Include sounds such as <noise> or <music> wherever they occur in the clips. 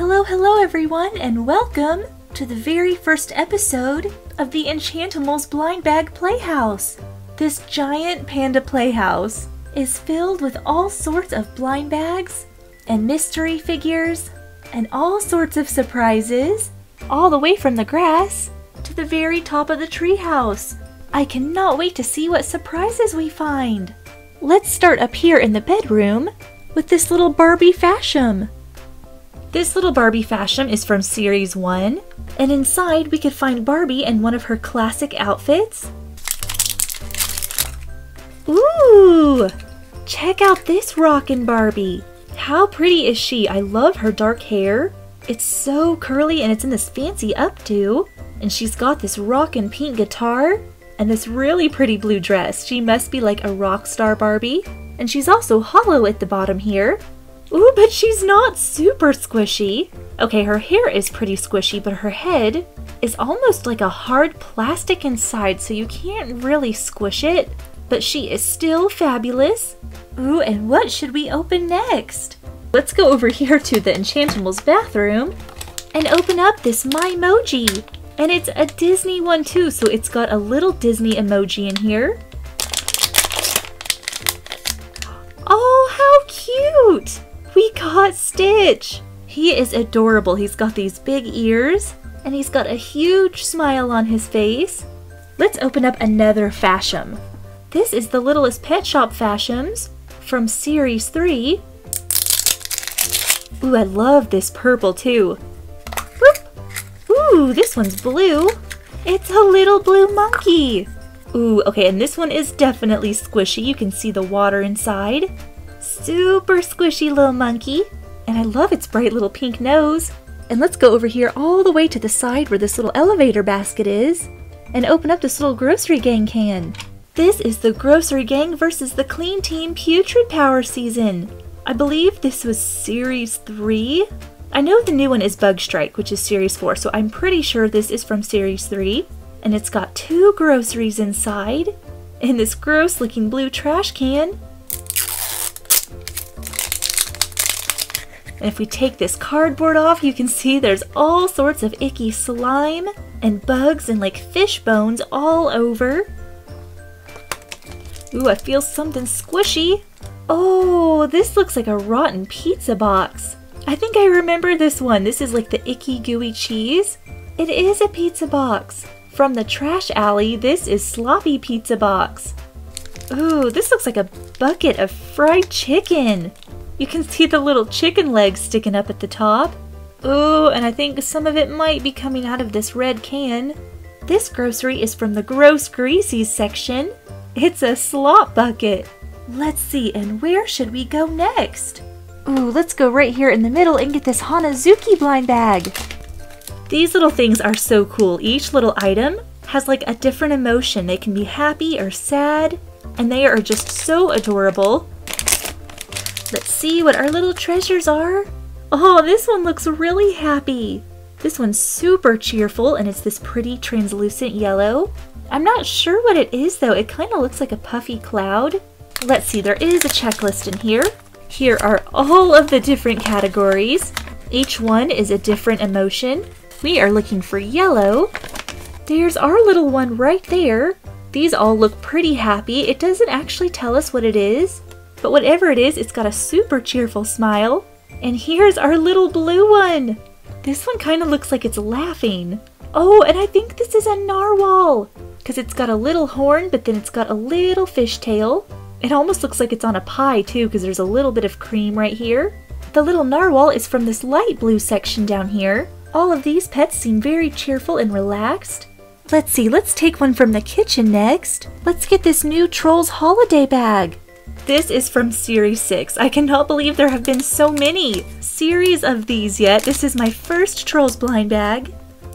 Hello, hello, everyone, and welcome to the very first episode of the Enchantimals Blind Bag Playhouse. This giant panda playhouse is filled with all sorts of blind bags and mystery figures and all sorts of surprises, all the way from the grass to the very top of the treehouse. I cannot wait to see what surprises we find. Let's start up here in the bedroom with this little Barbie Fashem. This little Barbie Fashem is from Series 1, and inside we could find Barbie in one of her classic outfits. Ooh! Check out this rockin' Barbie! How pretty is she? I love her dark hair. It's so curly and it's in this fancy updo. And she's got this rockin' pink guitar and this really pretty blue dress. She must be like a rock star Barbie. And she's also hollow at the bottom here. Ooh, but she's not super squishy. Okay, her hair is pretty squishy, but her head is almost like a hard plastic inside, so you can't really squish it. But she is still fabulous. Ooh, and what should we open next? Let's go over here to the Enchantimals bathroom and open up this My Emoji. And it's a Disney one too, so it's got a little Disney emoji in here. Stitch! He is adorable. He's got these big ears, and he's got a huge smile on his face. Let's open up another Fashem. This is the Littlest Pet Shop Fashems from Series 3. Ooh, I love this purple too. Ooh, this one's blue. It's a little blue monkey. Ooh, okay, and this one is definitely squishy. You can see the water inside. Super squishy little monkey. And I love its bright little pink nose. And let's go over here all the way to the side where this little elevator basket is and open up this little Grossery Gang can. This is the Grossery Gang versus the Clean Team Putrid Power season. I believe this was Series 3. I know the new one is Bug Strike, which is Series 4, so I'm pretty sure this is from Series 3. And it's got two Grosseries inside, in this gross looking blue trash can. And if we take this cardboard off, you can see there's all sorts of icky slime and bugs and like fish bones all over. Ooh, I feel something squishy. Oh, this looks like a rotten pizza box. I think I remember this one. This is like the icky gooey cheese. It is a pizza box. From the trash alley, this is sloppy pizza box. Ooh, this looks like a bucket of fried chicken. You can see the little chicken legs sticking up at the top. Ooh, and I think some of it might be coming out of this red can. This Grossery is from the gross greasy section. It's a slop bucket. Let's see, and where should we go next? Ooh, let's go right here in the middle and get this Hanazuki blind bag. These little things are so cool. Each little item has like a different emotion. They can be happy or sad, and they are just so adorable. Let's see what our little treasures are. Oh, this one looks really happy. This one's super cheerful, and it's this pretty translucent yellow. I'm not sure what it is though. It kind of looks like a puffy cloud. Let's see, there is a checklist in here. Here are all of the different categories. Each one is a different emotion. We are looking for yellow. There's our little one right there. These all look pretty happy. It doesn't actually tell us what it is, but whatever it is, it's got a super cheerful smile. And here's our little blue one. This one kind of looks like it's laughing. Oh, and I think this is a narwhal because it's got a little horn, but then it's got a little fish tail. It almost looks like it's on a pie too because there's a little bit of cream right here. The little narwhal is from this light blue section down here. All of these pets seem very cheerful and relaxed. Let's see, let's take one from the kitchen next. Let's get this new Trolls holiday bag. This is from Series 6. I cannot believe there have been so many series of these yet. This is my first Trolls blind bag.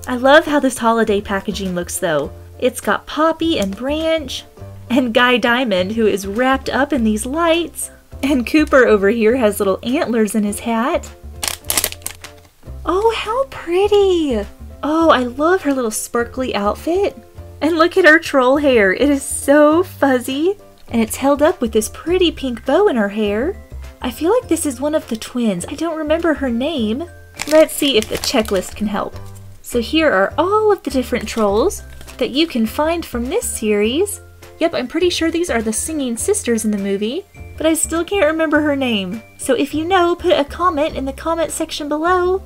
I love how this holiday packaging looks though. It's got Poppy and Branch, and Guy Diamond, who is wrapped up in these lights. And Cooper over here has little antlers in his hat. Oh, how pretty! Oh, I love her little sparkly outfit. And look at her troll hair. It is so fuzzy. And it's held up with this pretty pink bow in her hair. I feel like this is one of the twins. I don't remember her name. Let's see if the checklist can help. So here are all of the different trolls that you can find from this series. Yep, I'm pretty sure these are the singing sisters in the movie, but I still can't remember her name. So if you know, put a comment in the comment section below.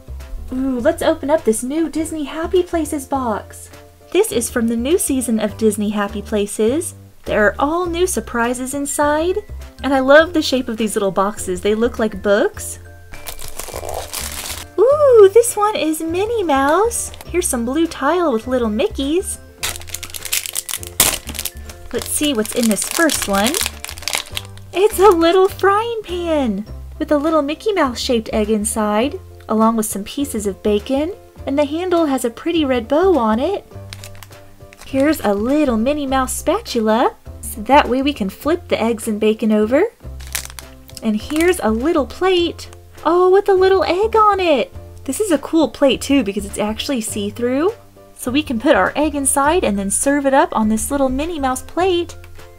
Ooh, let's open up this new Disney Happy Places box. This is from the new season of Disney Happy Places. There are all new surprises inside, and I love the shape of these little boxes. They look like books. Ooh, this one is Minnie Mouse. Here's some blue tile with little Mickeys. Let's see what's in this first one. It's a little frying pan with a little Mickey Mouse shaped egg inside, along with some pieces of bacon, and the handle has a pretty red bow on it. Here's a little Minnie Mouse spatula, so that way we can flip the eggs and bacon over. And here's a little plate. Oh, with a little egg on it! This is a cool plate too because it's actually see-through. So we can put our egg inside and then serve it up on this little Minnie Mouse plate.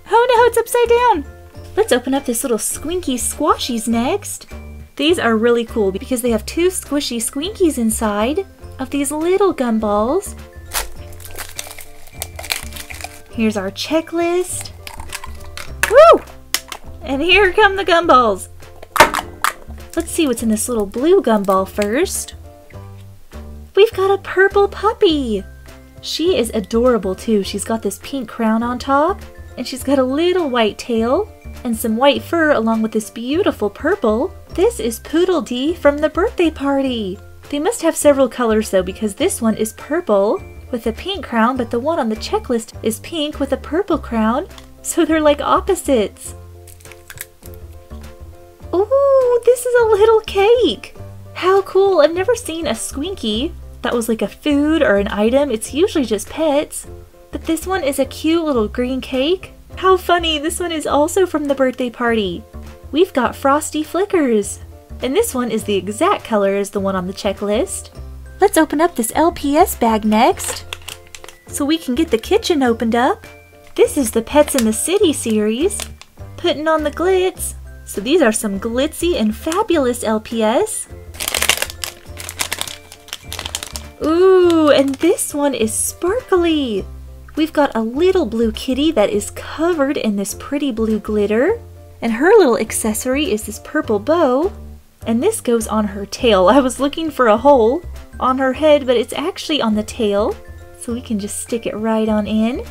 Oh no, it's upside down! Let's open up this little squinky squashies next. These are really cool because they have two squishy squinkies inside of these little gumballs. Here's our checklist. Woo! And here come the gumballs. Let's see what's in this little blue gumball first. We've got a purple puppy. She is adorable too. She's got this pink crown on top, and she's got a little white tail, and some white fur along with this beautiful purple. This is Poodle Dee from the birthday party. They must have several colors though because this one is purple with a pink crown, but the one on the checklist is pink with a purple crown, so they're like opposites. Ooh, this is a little cake! How cool! I've never seen a Squinky that was like a food or an item. It's usually just pets. But this one is a cute little green cake. How funny! This one is also from the birthday party. We've got Frosty Flickers. And this one is the exact color as the one on the checklist. Let's open up this LPS bag next. So we can get the kitchen opened up. This is the Pets in the City series. Putting on the glitz. So these are some glitzy and fabulous LPS. Ooh, and this one is sparkly. We've got a little blue kitty that is covered in this pretty blue glitter. And her little accessory is this purple bow. And this goes on her tail. <laughs> I was looking for a hole on her head, but it's actually on the tail. So we can just stick it right on in.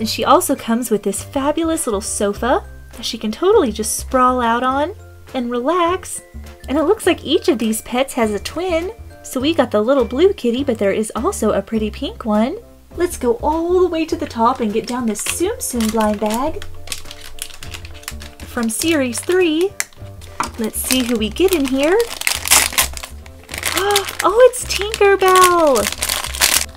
And she also comes with this fabulous little sofa that she can totally just sprawl out on and relax. And it looks like each of these pets has a twin. So we got the little blue kitty, but there is also a pretty pink one. Let's go all the way to the top and get down this Tsum Tsum blind bag. From Series 3. Let's see who we get in here. Oh, it's Tinkerbell!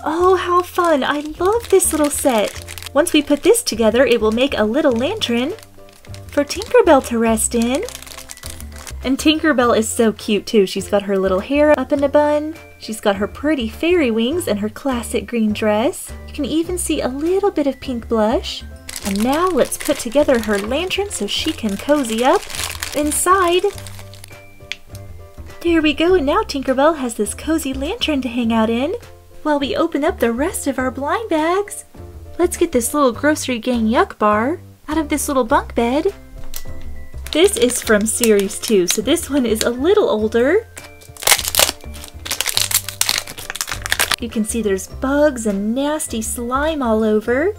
Oh, how fun! I love this little set. Once we put this together, it will make a little lantern for Tinkerbell to rest in. And Tinkerbell is so cute too. She's got her little hair up in a bun. She's got her pretty fairy wings and her classic green dress. You can even see a little bit of pink blush. And now let's put together her lantern so she can cozy up inside. There we go, and now Tinkerbell has this cozy lantern to hang out in. While we open up the rest of our blind bags, let's get this little Grossery Gang yuck bar out of this little bunk bed. This is from Series 2, so this one is a little older. You can see there's bugs and nasty slime all over.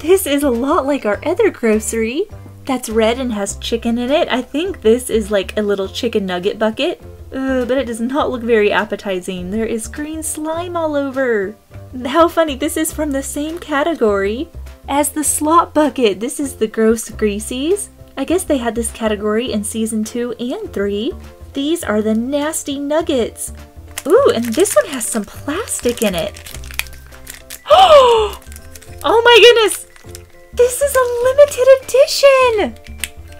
This is a lot like our other Grossery. That's red and has chicken in it. I think this is like a little chicken nugget bucket. but it does not look very appetizing. There is green slime all over. How funny, this is from the same category as the slop bucket. This is the gross greasies. I guess they had this category in season 2 and 3. These are the nasty nuggets. Ooh, and this one has some plastic in it. <gasps> oh my goodness! This is a limited edition!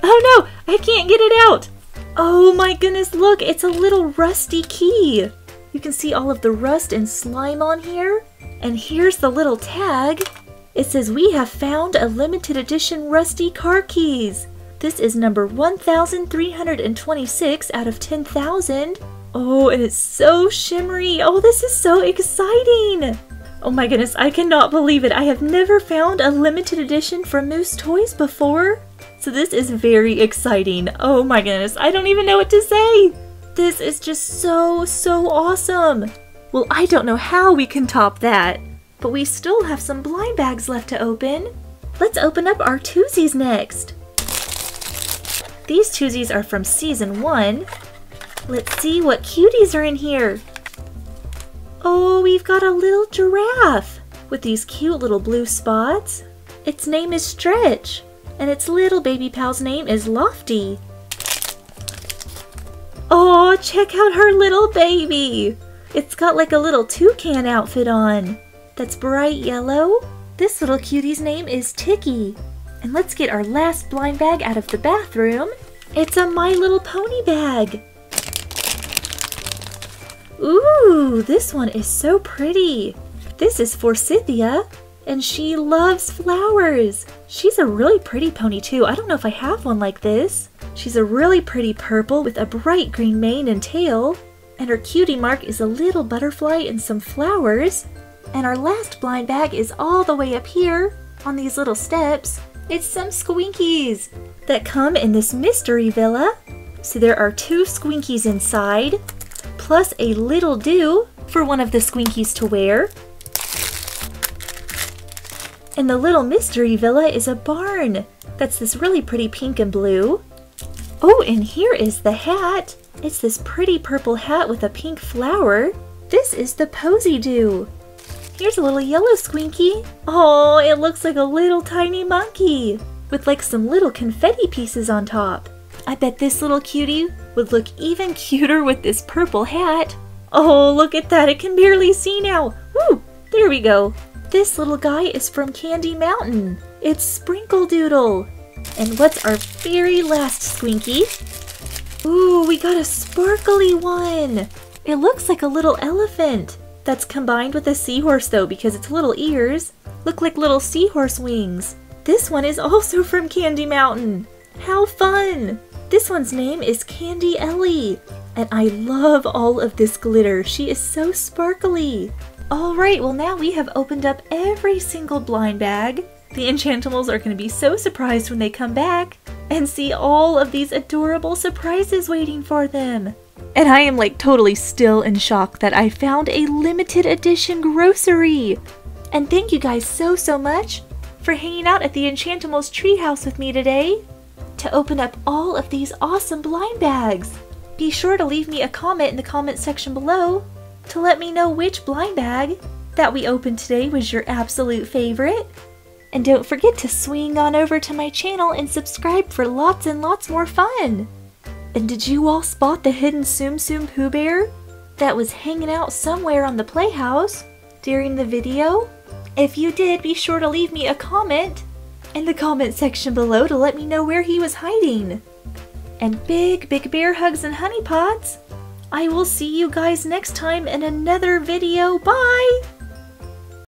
Oh no, I can't get it out! Oh my goodness, look, it's a little rusty key. You can see all of the rust and slime on here. And here's the little tag. It says, we have found a limited edition rusty car keys. This is number 1326 out of 10,000. Oh, and it's so shimmery. Oh, this is so exciting. Oh my goodness, I cannot believe it. I have never found a limited edition from Moose Toys before. So this is very exciting. Oh my goodness, I don't even know what to say. This is just so, so awesome. Well, I don't know how we can top that, but we still have some blind bags left to open. Let's open up our Twozies next. These Twozies are from season one. Let's see what cuties are in here. Oh, we've got a little giraffe with these cute little blue spots. Its name is Stretch, and its little baby pal's name is Lofty. Oh, check out her little baby! It's got like a little toucan outfit on. That's bright yellow. This little cutie's name is Ticky. And let's get our last blind bag out of the bathroom. It's a My Little Pony bag. Ooh, this one is so pretty. This is Forsythia, and she loves flowers. She's a really pretty pony too. I don't know if I have one like this. She's a really pretty purple with a bright green mane and tail. And her cutie mark is a little butterfly and some flowers. And our last blind bag is all the way up here on these little steps. It's some squinkies that come in this mystery villa. So there are two squinkies inside plus a little do for one of the Squinkies to wear. And the little mystery villa is a barn. That's this really pretty pink and blue. Oh, and here is the hat. It's this pretty purple hat with a pink flower. This is the Posy Do. Here's a little yellow Squinky. Oh, it looks like a little tiny monkey with like some little confetti pieces on top. I bet this little cutie would look even cuter with this purple hat. Oh, look at that, it can barely see now. Woo, there we go. This little guy is from Candy Mountain. It's Sprinkle Doodle. And what's our very last Squinky? Ooh, we got a sparkly one. It looks like a little elephant. That's combined with a seahorse though because its little ears look like little seahorse wings. This one is also from Candy Mountain. How fun! This one's name is Candy Ellie, and I love all of this glitter. She is so sparkly. Alright, well now we have opened up every single blind bag. The Enchantimals are going to be so surprised when they come back and see all of these adorable surprises waiting for them. And I am like totally still in shock that I found a limited edition Grossery. And thank you guys so, so much for hanging out at the Enchantimals treehouse with me today to open up all of these awesome blind bags. Be sure to leave me a comment in the comment section below to let me know which blind bag that we opened today was your absolute favorite. And don't forget to swing on over to my channel and subscribe for lots and lots more fun. And did you all spot the hidden Tsum Tsum Pooh Bear that was hanging out somewhere on the playhouse during the video? If you did, be sure to leave me a comment in the comment section below to let me know where he was hiding. And big, big bear hugs and honeypots. I will see you guys next time in another video. Bye!